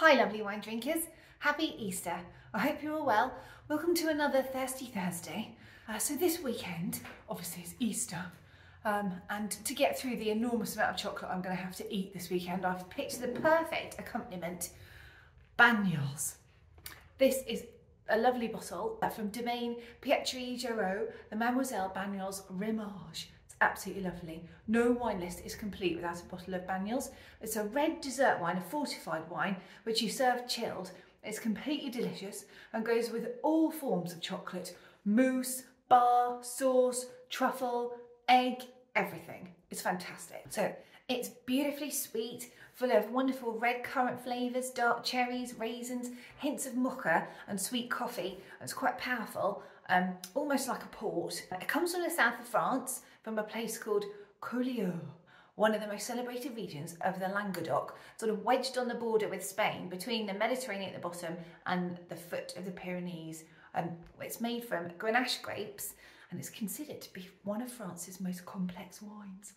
Hi lovely wine drinkers, happy Easter. I hope you're all well. Welcome to another Thirsty Thursday. Uh, so this weekend, obviously it's Easter, um, and to get through the enormous amount of chocolate I'm going to have to eat this weekend, I've picked the perfect accompaniment, Banyuls. This is a lovely bottle from Domaine Pietri Geraud, the Mademoiselle Banyuls Rimage. Absolutely lovely. No wine list is complete without a bottle of Banyuls. It's a red dessert wine, a fortified wine, which you serve chilled. It's completely delicious and goes with all forms of chocolate, mousse, bar, sauce, truffle, egg, everything. It's fantastic. So it's beautifully sweet, full of wonderful red currant flavours, dark cherries, raisins, hints of mocha and sweet coffee. It's quite powerful, um, almost like a port. It comes from the south of France, from a place called Collioure, one of the most celebrated regions of the Languedoc, sort of wedged on the border with Spain, between the Mediterranean at the bottom and the foot of the Pyrenees. Um, it's made from Grenache grapes and it's considered to be one of France's most complex wines.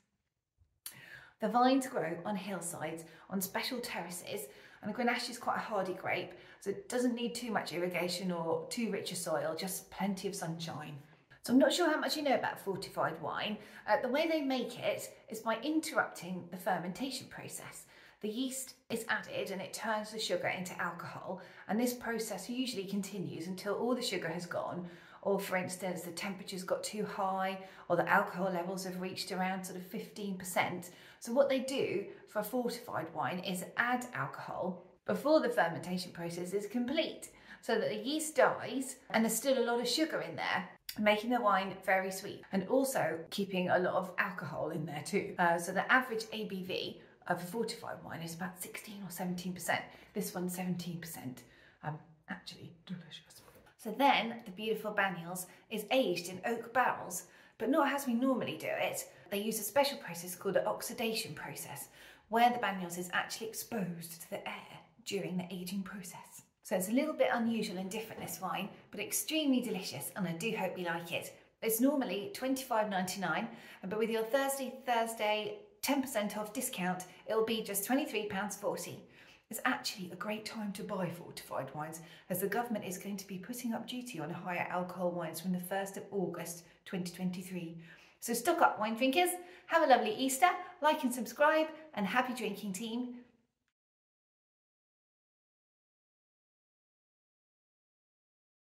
The vines grow on hillsides, on special terraces, and Grenache is quite a hardy grape, so it doesn't need too much irrigation or too rich a soil, just plenty of sunshine. So I'm not sure how much you know about fortified wine. Uh, the way they make it is by interrupting the fermentation process. The yeast is added and it turns the sugar into alcohol and this process usually continues until all the sugar has gone or for instance the temperature's got too high or the alcohol levels have reached around sort of 15%. So what they do for a fortified wine is add alcohol before the fermentation process is complete so that the yeast dies and there's still a lot of sugar in there making the wine very sweet and also keeping a lot of alcohol in there too. Uh, so the average ABV of a fortified wine is about 16 or 17%. This one's 17%. Um, actually delicious. So then the beautiful Banyuls is aged in oak barrels, but not as we normally do it. They use a special process called the oxidation process, where the Banyuls is actually exposed to the air during the aging process. So it's a little bit unusual and different this wine, but extremely delicious and I do hope you like it. It's normally $25.99, but with your Thirsty Thursday 10% off discount, it'll be just £23.40. It's actually a great time to buy fortified wines as the government is going to be putting up duty on higher alcohol wines from the 1st of August 2023. So stock up wine drinkers, have a lovely Easter, like and subscribe and happy drinking team.